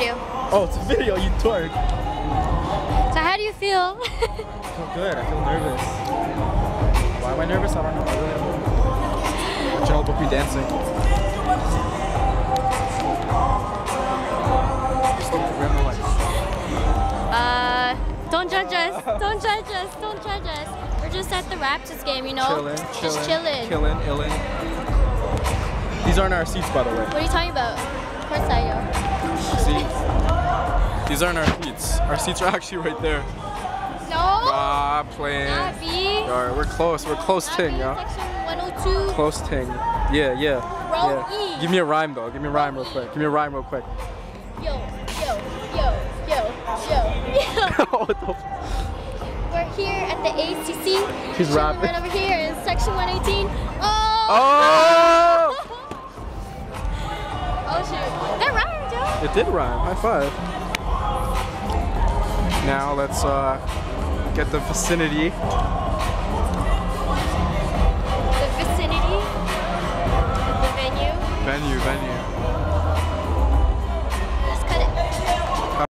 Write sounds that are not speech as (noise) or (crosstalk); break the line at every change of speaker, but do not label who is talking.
video.
Oh, it's a video, you twerk.
So how do you feel? (laughs)
I feel good, I feel nervous. Why am I nervous? I don't know. I really don't know. Janelle booked me dancing.
uh, don't judge us. (laughs) Don't judge us. Don't judge us. We're just at the Raptors game, you know?
Chilling,
Just chilling.
Killing, illing. These aren't our seats, by the way.
What are you talking about? Of course I know.
See? These aren't our seats. Our seats are actually right there.
No.
Ah, playing. Alright, we're close. We're close
Not
ting, yo.
Section 102.
Close ting. Yeah, yeah.
Row
yeah.
E.
Give me a rhyme though. Give me a rhyme real quick. Give me a rhyme real quick.
Yo, yo, yo, yo, yo, yo. (laughs)
what the f-
We're here at the ACC.
He's
chilling
rapping.
Right over here in section 118. Oh!
Oh! (laughs)
Oh shoot. That rhymed, yo.
It did rhyme. High five. Now let's uh, get the vicinity.
The vicinity. The venue.
Venue, venue.